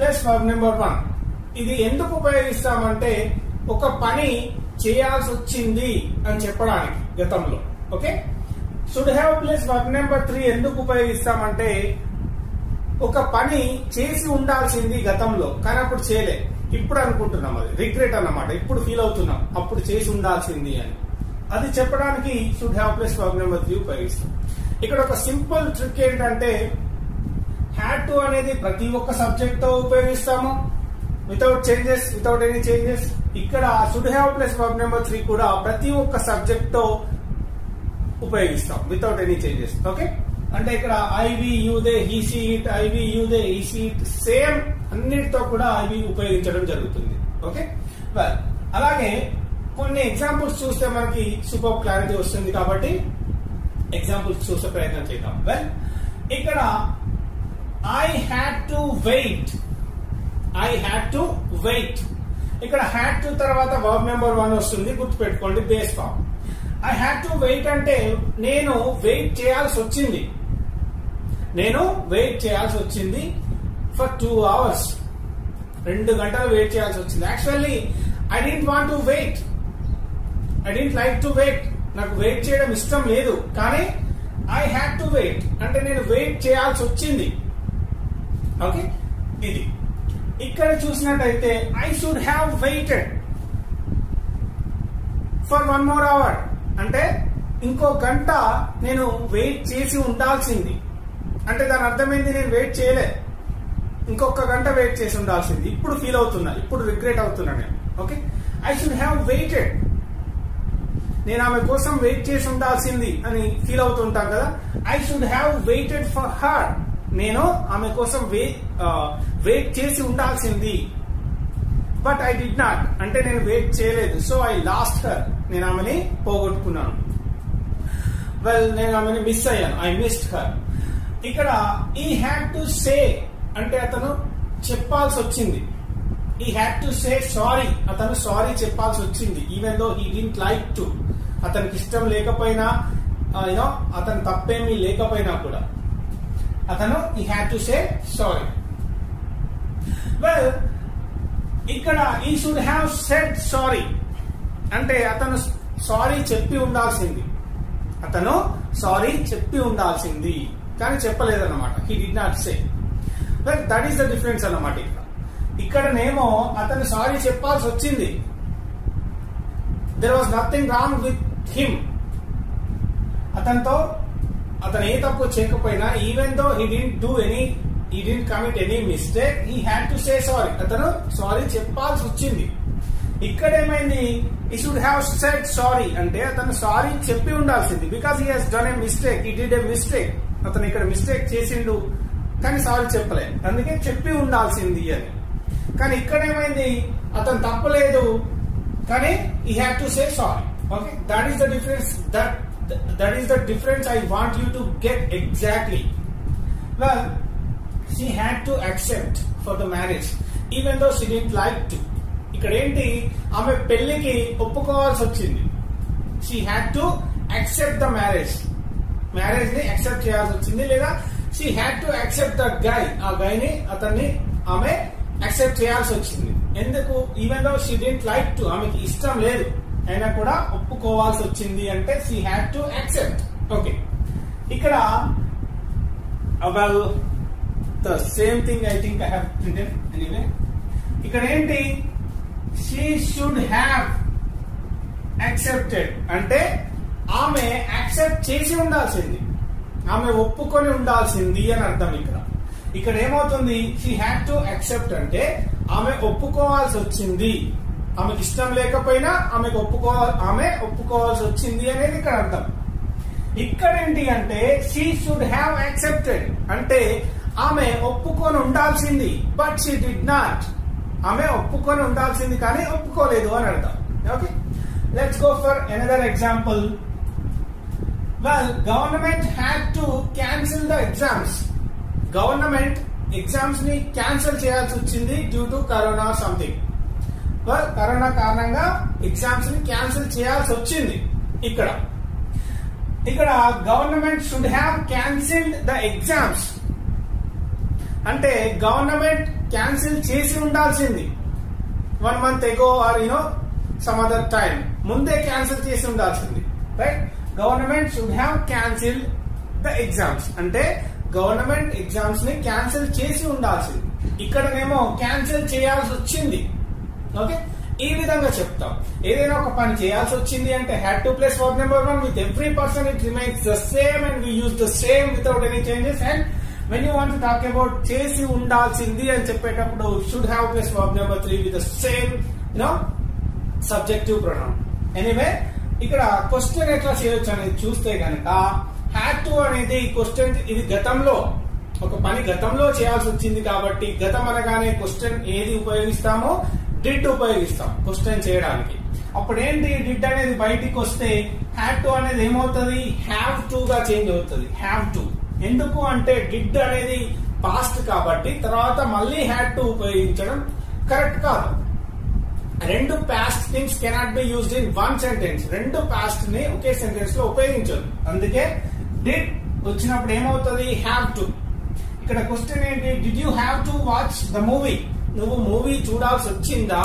Plus verb number one. ఇది ఎందుకు ఉపయోగిస్తామంటే ఒక పని చేయాల్సి వచ్చింది అని చెప్పడానికి గతంలో. Okay? Should have plus verb number three ఎందుకు ఉపయోగిస్తామంటే ఒక పని చేసి ఉండాల్సింది గతంలో కానీ అప్పుడు చేయలే. ఇప్పుడు అనుకుంటున్నాం అది. రిగ్రెట్ అన్నమాట. ఇప్పుడు ఫీల్ అవుతున్నాం. అప్పుడు చేసి ఉండాల్సింది అని. అది చెప్పడానికి should have plus verb number three ఉపయోగిస్తాం. ఇక్కడ ఒక సింపుల్ ట్రిక్ ఏంటంటే హ్యాడ్ టు అనేది ప్రతి ఒక్క సబ్జెక్ట్తో ఉపయోగిస్తాము. Without changes without any changes ఇక్కడ should have plus verb number three కూడా ప్రతి ఒక్క సబ్జెక్ట్తో ఉపయోగిస్తాం. వితౌట్ ఎనీ చేంజెస్ ఓకే అంటే ఇక్కడ I we you they he she it I we you they ఈ సేమ్ అన్నిటితో కూడా ఐవి ఉపయోగించడం జరుగుతుంది. ఓకే వెల్ అలాగే కొన్ని ఎగ్జాంపుల్స్ చూస్తే మనకి సూపర్ క్లారిటీ వస్తుంది కాబట్టి ఎగ్జాంపుల్స్ చూసే ప్రయత్నం చేద్దాం. వెల్ ఇక్కడ I had to wait I had to wait ఇక్కడ హ్యాడ్ టు తర్వాత వర్బ్ నెంబర్ వన్ వస్తుంది. గుర్తుపెట్టుకోండి. Base form I had to wait అంటే నేను వెయిట్ చేయాల్సి వచ్చింది. నేను వెయిట్ చేయాల్సి వచ్చింది ఫర్ టూ అవర్స్ రెండు గంటలు వెయిట్ చేయాల్సి వచ్చింది. Actually I didn't want to wait I didn't like to wait నాకు వెయిట్ చేయడం ఇష్టం లేదు. కానీ ఐ హ్యాడ్ టు వెయిట్ అంటే నేను వెయిట్ చేయాల్సి వచ్చింది. ఓకే ఇది. ఇక్కడ చూసినట్టయితే I should have waited for one more hour అంటే ఇంకో గంట నేను వెయిట్ చేసి ఉండాల్సింది. అంటే దాని అర్థమైంది నేను వెయిట్ చేయలే. ఇంకొక గంట వెయిట్ చేసి ఉండాల్సింది. ఇప్పుడు ఫీల్ అవుతున్నా ఇప్పుడు రిగ్రెట్ అవుతున్నా నేను. Okay I should have waited నేను ఆమె కోసం వెయిట్ చేసి ఉండాల్సింది అని ఫీల్ అవుతుంటాం కదా? I should have waited for her నేను ఆమె కోసం వెయిట్ చేసి ఉండాల్సింది. బట్ ఐ డిడ్ నాట్ అంటే నేను వెయిట్ చేయలేదు. సో ఐ లాస్ట్ హర్ నేను ఆమెని పోగొట్టుకున్నాను. వెల్ నేను ఆమెని మిస్ అయ్యాను. ఐ మిస్డ్ హర్ ఇక్కడ ఈ హ్యాడ్ టు సే అంటే అతను చెప్పాల్సి వచ్చింది. He had to say sorry అతను సారీ చెప్పాల్సి వచ్చింది. Even though he didn't like to అతనికి ఇష్టం లేకపోయినా యూనో అతను తప్పేమీ లేకపోయినా కూడా. అతను he had to say sorry well ఇక్కడ ఈ షుడ్ హ్యావ్ సెడ్ సారీ అంటే అతను సారీ చెప్పి ఉండాల్సింది. అతను సారీ చెప్పి ఉండాల్సింది. కానీ చెప్పలేదన్నమాట. He did not say well that is the difference అన్నమాట ఇక్కడ. ఇక్కడనేమో అతను సారీ చెప్పాల్సి వచ్చింది. There was nothing wrong with him అతనితో అతను ఏ తప్పు చేయకపోయినా even though he didn't do any he didn't commit any mistake he had to say sorry అతను సారీ చెప్పాల్సి వచ్చింది. ఇక్కడ ఏమైంది ఈ షుడ్ హ్యావ్ సెడ్ సారీ అంటే అతను సారీ చెప్పి ఉండాల్సింది. Because he has done a mistake he did a mistake అతను ఇక్కడ మిస్టేక్ చేసిండు కానీ సారీ చెప్పలే. అందుకే చెప్పి ఉండాల్సింది అని. కానీ ఇక్కడ ఏమైంది అతను తప్పలేదు కానీ he had to say sorry okay that is the difference that that is the difference I want you to get exactly well she had to accept for the marriage even though she didn't like to ఇక్కడ ఏంటి? ఆమె పెళ్ళికి ఒప్పుకోవాల్సి వచ్చింది. She had to accept the marriage మ్యారేజ్ని accept చేయాల్సి వచ్చింది. లేదా she had to accept the guy ఆ గై ని అతన్ని ఆమె అక్సెప్ట్ చేయాల్సి వచ్చింది. ఎందుకు? Even though she didn't like to ఆమెకి ఇష్టం లేదు. అయినా కూడా ఒప్పుకోవాల్సి వచ్చింది అంటే she had to accept okay ఇక్కడ well the same thing I think I have printed anyway ఇక్కడ ఏంటి? షీ షుడ్ హ్యావ్ యాక్సెప్టెడ్ అంటే ఆమె యాక్సెప్ట్ చేసి ఉండాల్సింది. ఆమె ఒప్పుకొని ఉండాల్సింది అని అర్థం ఇక్కడ. ఇక్కడ ఏమవుతుంది? షీ హ్యాడ్ టు యాక్సెప్ట్ అంటే ఆమె ఒప్పుకోవాల్సి వచ్చింది. ఆమెకి ఇష్టం లేకపోయినా ఆమెకు ఒప్పుకోవాలి ఆమె ఒప్పుకోవాల్సి వచ్చింది అనేది ఇక్కడ అర్థం. ఇక్కడ ఏంటి అంటే షీ షుడ్ హ్యావ్ యాక్సెప్టెడ్ అంటే ఆమె ఒప్పుకొని ఉండాల్సింది బట్ షీ డిడ్ నాట్ ఆమె ఒప్పుకొని ఉండాల్సింది కానీ ఒప్పుకోలేదు అని అర్థం. Okay? Let's go for another example well government had to cancel the exams government ఎగ్జామ్స్ని cancel చేయాల్సి వచ్చింది due to corona something corona కారణంగా ఎగ్జామ్స్ని క్యాన్సిల్ చేయాల్సి వచ్చింది. ఇక్కడ. ఇక్కడ government should have cancelled the exams అంటే గవర్నమెంట్ క్యాన్సిల్ చేసి ఉండాల్సింది. One month ago or you know some other time ముందే క్యాన్సిల్ చేసి ఉండాల్సింది. Right government should have cancel the exams అంటే గవర్నమెంట్ ఎగ్జామ్స్ని క్యాన్సిల్ చేసి ఉండాల్సింది. ఇక్కడనేమో క్యాన్సిల్ చేయాల్సి వచ్చింది. ఓకే? ఈ విధంగా చెప్తాం. ఏదైనా ఒక పని చేయాల్సి వచ్చింది అంటే had to plus verb number one with every person it remains the same and we use the same without any changes and when you want talk about చేసి ఉండాల్సింది అని చెప్పేటప్పుడు should have plus verb number three with the same you know subjective pronoun anyway ఇక్కడ question ఎట్లా చేయొచ్చు అనేది చూస్తే కనుక హ్యాడ్ టు అనేది క్వశ్చన్ ఇది గతంలో ఒక పని గతంలో చేయాల్సి వచ్చింది కాబట్టి గతం అనగానే క్వశ్చన్ ఏది ఉపయోగిస్తామో డిడ్ ఉపయోగిస్తాం క్వశ్చన్ చేయడానికి. అప్పుడు ఏంటి డిడ్ అనేది బయటికి వస్తే హ్యాడ్ టు అనేది ఏమవుతుంది? హ్యావ్ టు గా చేంజ్ అవుతుంది. హ్యావ్ టు ఎందుకు అంటే డిడ్ అనేది పాస్ట్ కాబట్టి తర్వాత మళ్ళీ హ్యాడ్ టు ఉపయోగించడం కరెక్ట్ కాదు. రెండు past things cannot be used in one sentence రెండు పాస్ట్ని ఒకే సెంటెన్స్లో ఉపయోగించదు. అందుకే డిడ్ వచ్చినప్పుడు ఏమవుతుంది? హ్యావ్ టు ఇక్కడ క్వశ్చన్ ఏంటి? Did you have to watch the movie నువ్వు మూవీ చూడాల్సి వచ్చిందా?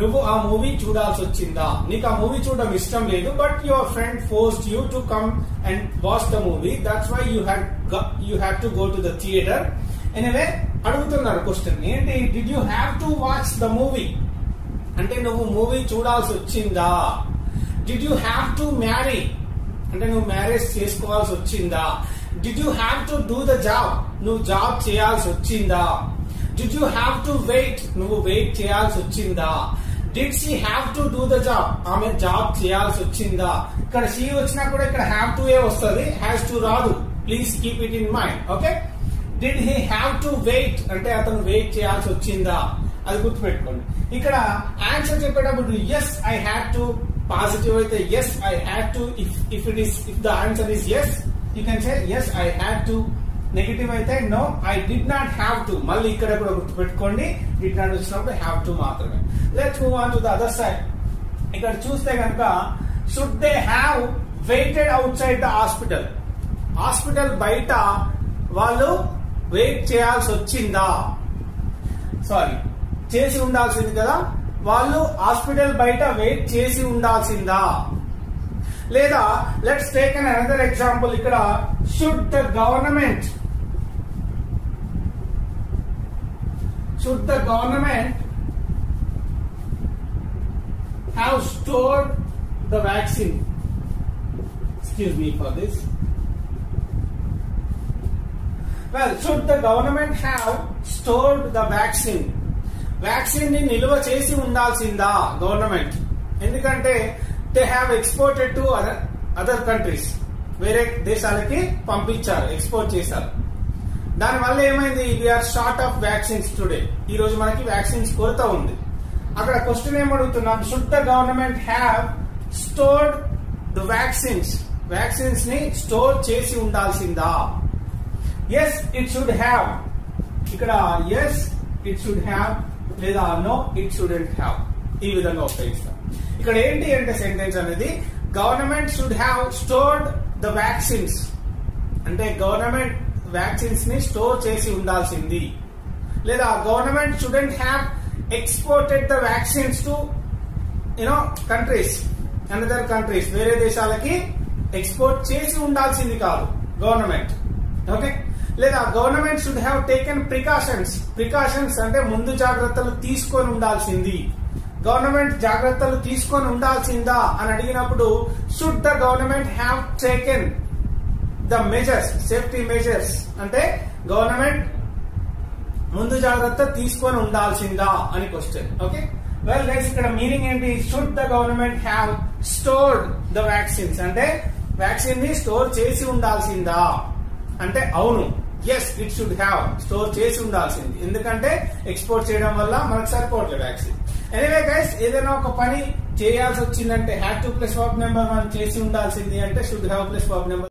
నువ్వు ఆ మూవీ చూడాల్సి వచ్చిందా? నీకు ఆ మూవీ చూడడం ఇష్టం లేదు but your friend forced you to come and watch the movie that's why you had you have to go to the theatre anyway అడుగుతున్నారు క్వశ్చన్ ఏంటి? Did you have to watch the movie అంటే నువ్వు movie చూడాల్సి వచ్చిందా? Did you have to marry అంటే నువ్వు marriage చేసుకోవాల్సి వచ్చిందా? Did you have to do the job నువ్వు జాబ్ చేయాల్సి వచ్చిందా? Did you have to wait నువ్వు వెయిట్ చేయాల్సి వచ్చిందా? Did she have to do the job ఆమె జాబ్ చేయాల్సి వచ్చిందా? ఇక్కడ షీ వచ్చినా కూడా ఇక్కడ హ్యావ్ టు ఏ వస్తుంది? హ్యాస్ టు రాదు. Please keep it in mind okay did he have to wait అంటే అతను వెయిట్ చేయాల్సి వచ్చిందా? అది గుర్తుపెట్టుకోండి. ఇక్కడ ఆన్సర్ చెప్పేటప్పుడు yes I had to positive అయితే yes I had to if if it is if the answer is yes you can say yes I had to negative అయితే no I did not have to మళ్ళీ ఇక్కడ కూడా గుర్తుపెట్టుకోండి did not వచ్చినప్పుడు have to మాత్రమే. Let's move on to the other side ఇక్కడ చూస్తే కనుక should they have waited outside the hospital hospital బయట వాళ్ళు వెయిట్ చేయాల్సి వచ్చిందా? సారీ చేసి ఉండాల్సింది కదా? వాళ్ళు హాస్పిటల్ బయట వెయిట్ చేసి ఉండాల్సిందా? లేదా let's take an another example ఇక్కడ should the government should the government have stored the vaccine excuse me for this well should the government have stored the vaccine వ్యాక్సిన్ని నిల్వ చేసి ఉండాల్సిందా గవర్నమెంట్ ఎందుకంటే they have exported to other other countries వేరే దేశాలకి పంపించారు export చేశారు. దానివల్ల ఏమైంది? We are short of vaccines today ఈ రోజు మనకి వ్యాక్సిన్స్ కొరత ఉంది. అక్కడ question ఏమడుగుతున్నాం should the government have stored the vaccines వ్యాక్సిన్స్ని store చేసి ఉండాల్సిందా? ఎస్ ఇట్ షుడ్ హ్యావ్ ఇక్కడ ఎస్ ఇట్ షుడ్ హ్యావ్ లేదా నో ఇట్ షుడెంట్ హ్యావ్ ఈ విధంగా ఉపయోగిస్తాం. ఇక్కడ ఏంటి అంటే సెంటెన్స్ అనేది government should have stored the vaccines అంటే గవర్నమెంట్ వ్యాక్సిన్స్ని స్టోర్ చేసి ఉండాల్సింది. లేదా government shouldn't have exported the vaccines to you know countries another countries వేరే దేశాలకి ఎక్స్పోర్ట్ చేసి ఉండాల్సింది కాదు గవర్నమెంట్ ఓకే లేదా government should have taken precautions precautions అంటే ముందు జాగ్రత్తలు తీసుకొని ఉండాల్సింది. గవర్నమెంట్ జాగ్రత్తలు తీసుకొని ఉండాల్సిందా అని అడిగినప్పుడు should the government have taken the measures safety measures అంటే గవర్నమెంట్ ముందు జాగ్రత్త తీసుకొని ఉండాల్సిందా? అని క్వశ్చన్ ఓకే వెల్ గైస్ ఇక్కడ మీనింగ్ ఏంటి? Should the government have stored the vaccines అంటే వ్యాక్సిన్ని స్టోర్ చేసి ఉండాల్సిందా? అంటే అవును yes it should have store చేసి ఉండాల్సింది. ఎందుకంటే ఎక్స్పోర్ట్ చేయడం వల్ల మనకు సరిపోవట్లేదు వ్యాక్సిన్ ఎనివే గైస్ ఏదైనా ఒక పని చేయాల్సి వచ్చిందంటే had to plus verb number మనం చేసి ఉండాల్సింది అంటే should have plus verb number